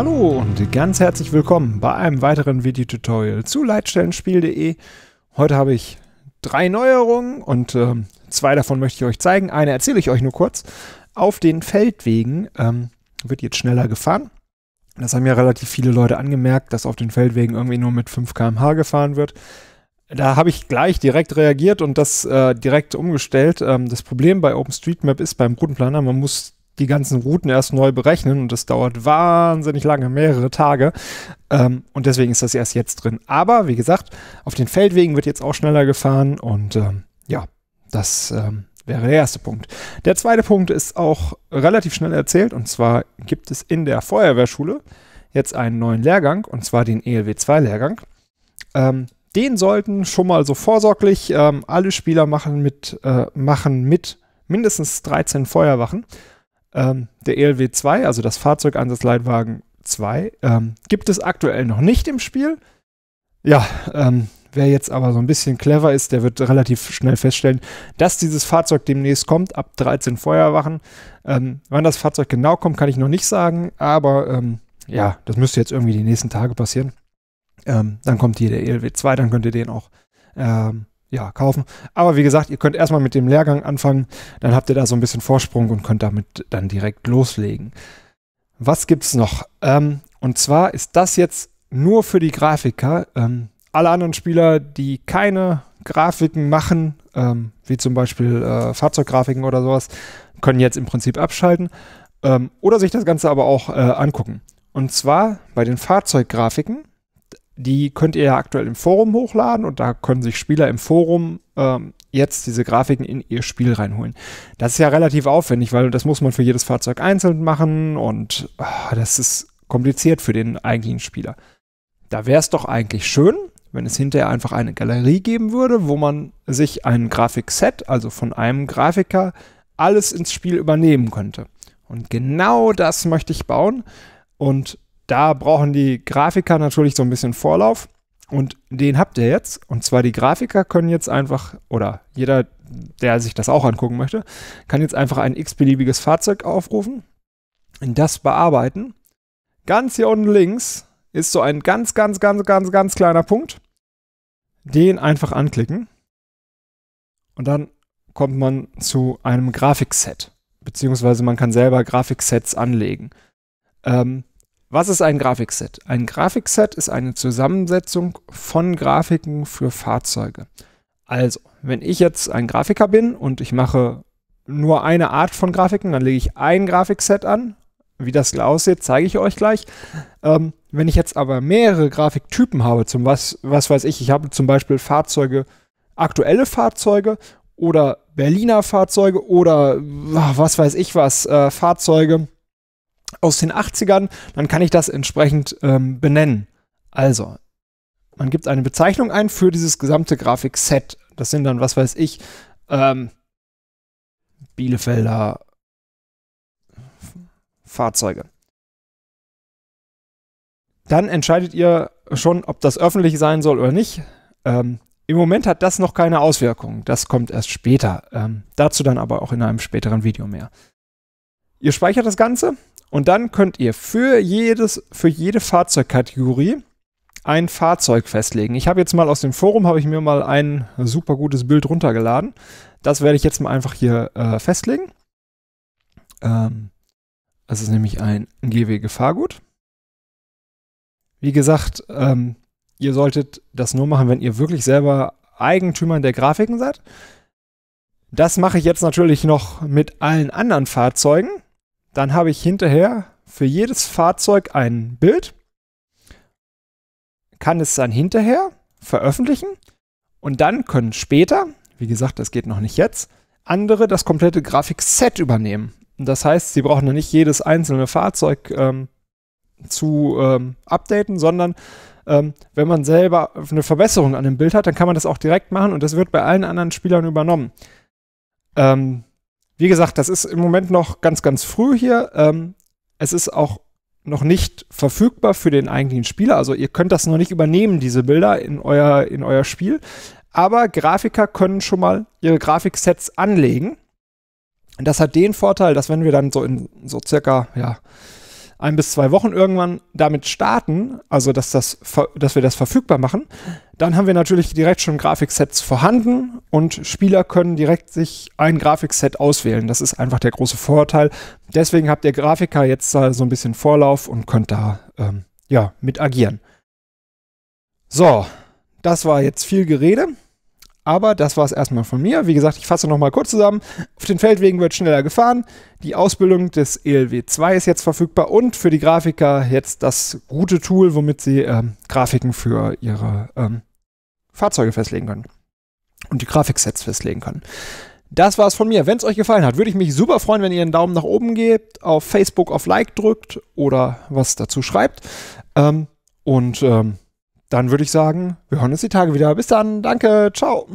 Hallo und ganz herzlich willkommen bei einem weiteren Videotutorial zu Leitstellenspiel.de. Heute habe ich drei Neuerungen und äh, zwei davon möchte ich euch zeigen. Eine erzähle ich euch nur kurz. Auf den Feldwegen ähm, wird jetzt schneller gefahren. Das haben ja relativ viele Leute angemerkt, dass auf den Feldwegen irgendwie nur mit 5 km/h gefahren wird. Da habe ich gleich direkt reagiert und das äh, direkt umgestellt. Ähm, das Problem bei OpenStreetMap ist beim Routenplaner, man muss die ganzen Routen erst neu berechnen und das dauert wahnsinnig lange, mehrere Tage. Ähm, und deswegen ist das erst jetzt drin. Aber wie gesagt, auf den Feldwegen wird jetzt auch schneller gefahren und ähm, ja, das ähm, wäre der erste Punkt. Der zweite Punkt ist auch relativ schnell erzählt und zwar gibt es in der Feuerwehrschule jetzt einen neuen Lehrgang und zwar den ELW 2 Lehrgang. Ähm, den sollten schon mal so vorsorglich ähm, alle Spieler machen mit, äh, machen mit mindestens 13 Feuerwachen. Ähm, der ELW 2, also das Fahrzeugeinsatzleitwagen 2, ähm, gibt es aktuell noch nicht im Spiel. Ja, ähm, wer jetzt aber so ein bisschen clever ist, der wird relativ schnell feststellen, dass dieses Fahrzeug demnächst kommt, ab 13 Feuerwachen. Ähm, wann das Fahrzeug genau kommt, kann ich noch nicht sagen, aber ähm, ja, das müsste jetzt irgendwie die nächsten Tage passieren. Ähm, dann kommt hier der ELW 2, dann könnt ihr den auch ähm, ja, kaufen. Aber wie gesagt, ihr könnt erstmal mit dem Lehrgang anfangen, dann habt ihr da so ein bisschen Vorsprung und könnt damit dann direkt loslegen. Was gibt's noch? Ähm, und zwar ist das jetzt nur für die Grafiker. Ähm, alle anderen Spieler, die keine Grafiken machen, ähm, wie zum Beispiel äh, Fahrzeuggrafiken oder sowas, können jetzt im Prinzip abschalten ähm, oder sich das Ganze aber auch äh, angucken. Und zwar bei den Fahrzeuggrafiken die könnt ihr ja aktuell im Forum hochladen und da können sich Spieler im Forum ähm, jetzt diese Grafiken in ihr Spiel reinholen. Das ist ja relativ aufwendig, weil das muss man für jedes Fahrzeug einzeln machen und oh, das ist kompliziert für den eigentlichen Spieler. Da wäre es doch eigentlich schön, wenn es hinterher einfach eine Galerie geben würde, wo man sich ein Grafikset, also von einem Grafiker, alles ins Spiel übernehmen könnte. Und genau das möchte ich bauen. Und da brauchen die Grafiker natürlich so ein bisschen Vorlauf. Und den habt ihr jetzt. Und zwar die Grafiker können jetzt einfach, oder jeder, der sich das auch angucken möchte, kann jetzt einfach ein x-beliebiges Fahrzeug aufrufen, das bearbeiten. Ganz hier unten links ist so ein ganz, ganz, ganz, ganz, ganz kleiner Punkt. Den einfach anklicken. Und dann kommt man zu einem Grafikset. Beziehungsweise man kann selber Grafiksets anlegen. Ähm, was ist ein Grafikset? Ein Grafikset ist eine Zusammensetzung von Grafiken für Fahrzeuge. Also, wenn ich jetzt ein Grafiker bin und ich mache nur eine Art von Grafiken, dann lege ich ein Grafikset an. Wie das aussieht, zeige ich euch gleich. Ähm, wenn ich jetzt aber mehrere Grafiktypen habe, zum was, was weiß ich, ich habe zum Beispiel Fahrzeuge, aktuelle Fahrzeuge oder Berliner Fahrzeuge oder was weiß ich was, äh, Fahrzeuge aus den 80ern, dann kann ich das entsprechend ähm, benennen. Also, man gibt eine Bezeichnung ein für dieses gesamte Grafikset. Das sind dann, was weiß ich, ähm, Bielefelder Fahrzeuge. Dann entscheidet ihr schon, ob das öffentlich sein soll oder nicht. Ähm, Im Moment hat das noch keine Auswirkungen. Das kommt erst später. Ähm, dazu dann aber auch in einem späteren Video mehr. Ihr speichert das Ganze und dann könnt ihr für, jedes, für jede Fahrzeugkategorie ein Fahrzeug festlegen. Ich habe jetzt mal aus dem Forum, habe ich mir mal ein super gutes Bild runtergeladen. Das werde ich jetzt mal einfach hier äh, festlegen. Ähm, das ist nämlich ein GW Gefahrgut. Wie gesagt, ähm, ihr solltet das nur machen, wenn ihr wirklich selber Eigentümer der Grafiken seid. Das mache ich jetzt natürlich noch mit allen anderen Fahrzeugen. Dann habe ich hinterher für jedes Fahrzeug ein Bild, kann es dann hinterher veröffentlichen und dann können später, wie gesagt, das geht noch nicht jetzt, andere das komplette Grafikset übernehmen. Das heißt, sie brauchen dann nicht jedes einzelne Fahrzeug ähm, zu ähm, updaten, sondern ähm, wenn man selber eine Verbesserung an dem Bild hat, dann kann man das auch direkt machen und das wird bei allen anderen Spielern übernommen. Ähm, wie gesagt, das ist im Moment noch ganz, ganz früh hier. Ähm, es ist auch noch nicht verfügbar für den eigentlichen Spieler. Also ihr könnt das noch nicht übernehmen, diese Bilder in euer, in euer Spiel. Aber Grafiker können schon mal ihre Grafiksets anlegen. Das hat den Vorteil, dass wenn wir dann so in so circa ja, ein bis zwei Wochen irgendwann damit starten, also dass, das, dass wir das verfügbar machen, dann haben wir natürlich direkt schon Grafiksets vorhanden und Spieler können direkt sich ein Grafikset auswählen. Das ist einfach der große Vorteil. Deswegen habt ihr Grafiker jetzt so ein bisschen Vorlauf und könnt da ähm, ja, mit agieren. So, das war jetzt viel Gerede. Aber das war es erstmal von mir. Wie gesagt, ich fasse nochmal kurz zusammen. Auf den Feldwegen wird schneller gefahren. Die Ausbildung des ELW 2 ist jetzt verfügbar und für die Grafiker jetzt das gute Tool, womit sie ähm, Grafiken für ihre ähm, Fahrzeuge festlegen können. Und die Grafiksets festlegen können. Das war's von mir. Wenn es euch gefallen hat, würde ich mich super freuen, wenn ihr einen Daumen nach oben gebt, auf Facebook auf Like drückt oder was dazu schreibt. Ähm, und ähm, dann würde ich sagen, wir hören uns die Tage wieder. Bis dann. Danke. Ciao.